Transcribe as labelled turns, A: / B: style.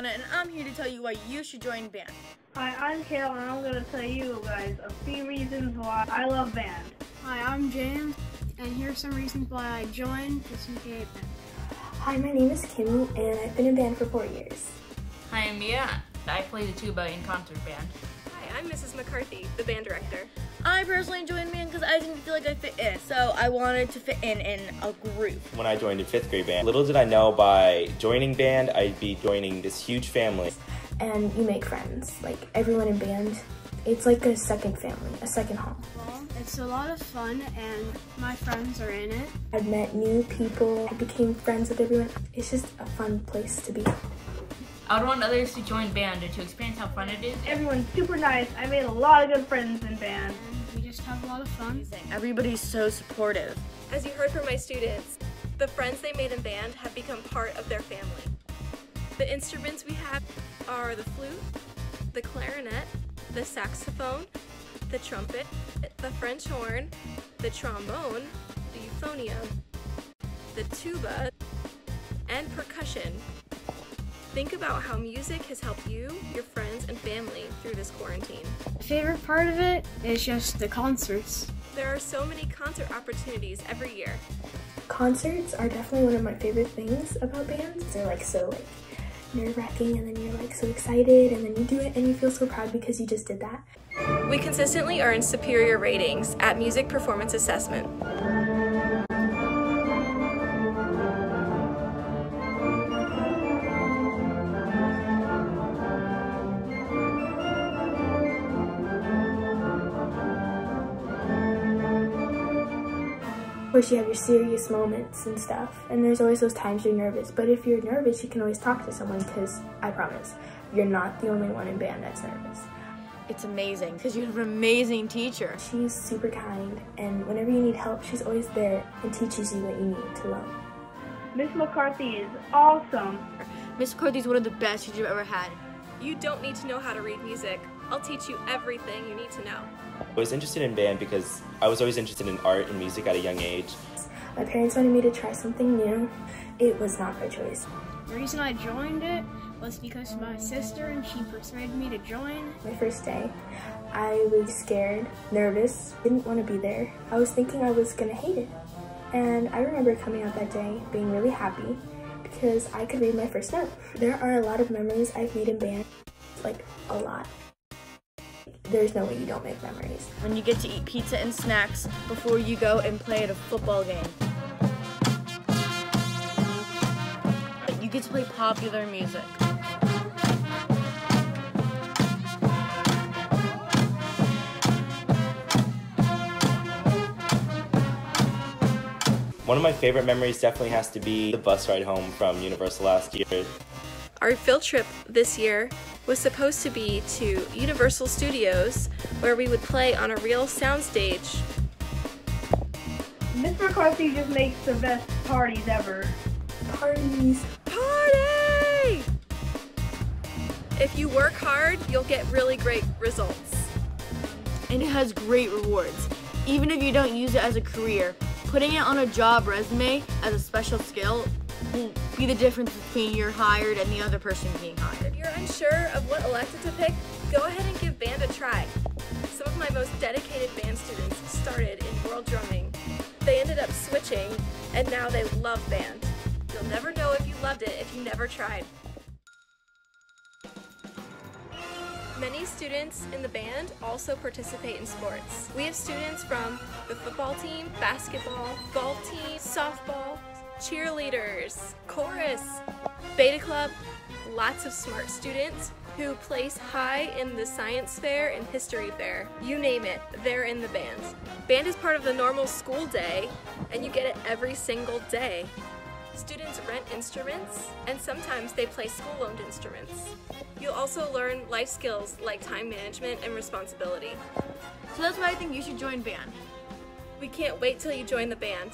A: Juliana, and I'm here to tell you why you should join band.
B: Hi, I'm Kale, and I'm going to tell you guys a few reasons why I love band.
C: Hi, I'm James, and here are some reasons why I joined the CK8 band.
D: Hi, my name is Kimmy, and I've been in band for four years.
E: Hi, I'm Mia. I play the tuba in concert band.
F: Hi, I'm Mrs. McCarthy, the band director.
A: I personally joined band because I didn't feel like I fit in, so I wanted to fit in in a group.
G: When I joined in fifth grade band, little did I know by joining band, I'd be joining this huge family.
D: And you make friends, like everyone in band. It's like a second family, a second home.
C: Well, it's a lot of fun, and my friends are in it.
D: I've met new people, I became friends with everyone. It's just a fun place to be.
E: I would want others to join band and to experience how fun it is.
B: Everyone's super nice. I made a lot of good friends in band.
C: We just have a lot of fun.
A: Everybody's so supportive.
F: As you heard from my students, the friends they made in band have become part of their family. The instruments we have are the flute, the clarinet, the saxophone, the trumpet, the French horn, the trombone, the euphonium, the tuba, and percussion. Think about how music has helped you, your friends, and family through this quarantine.
C: My favorite part of it is just the concerts.
F: There are so many concert opportunities every year.
D: Concerts are definitely one of my favorite things about bands. They're like so like nerve-wracking and then you're like so excited and then you do it and you feel so proud because you just did that.
F: We consistently earn superior ratings at Music Performance Assessment.
D: Course, you have your serious moments and stuff, and there's always those times you're nervous. But if you're nervous, you can always talk to someone because I promise, you're not the only one in band that's nervous.
A: It's amazing because you have an amazing teacher.
D: She's super kind, and whenever you need help, she's always there and teaches you what you need to learn.
B: Miss McCarthy is awesome.
A: Miss mccarthy is one of the best teachers I've ever had.
F: You don't need to know how to read music. I'll teach you everything you need to know.
G: I was interested in band because I was always interested in art and music at a young age.
D: My parents wanted me to try something new. It was not my choice.
C: The reason I joined it was because my sister and she persuaded me to join.
D: My first day, I was scared, nervous, didn't want to be there. I was thinking I was gonna hate it. And I remember coming out that day being really happy because I could read my first note. There are a lot of memories I've made in band, like a lot. There's no way you don't make memories.
A: When you get to eat pizza and snacks before you go and play at a football game. You get to play popular music.
G: One of my favorite memories definitely has to be the bus ride home from Universal last year.
F: Our field trip this year was supposed to be to Universal Studios where we would play on a real soundstage.
B: Miss McCarthy just makes the best parties ever.
D: Parties.
F: Party! If you work hard, you'll get really great results.
A: And it has great rewards. Even if you don't use it as a career, putting it on a job resume as a special skill will be the difference between you're hired and the other person being hired.
F: If you're unsure of what elective to pick, go ahead and give band a try. Some of my most dedicated band students started in world drumming. They ended up switching, and now they love band. You'll never know if you loved it if you never tried. Many students in the band also participate in sports. We have students from the football team, basketball, golf team, softball, cheerleaders, chorus, beta club, lots of smart students who place high in the science fair and history fair. You name it, they're in the band. Band is part of the normal school day, and you get it every single day. Students rent instruments, and sometimes they play school-owned instruments. You'll also learn life skills like time management and responsibility.
A: So that's why I think you should join band.
F: We can't wait till you join the band.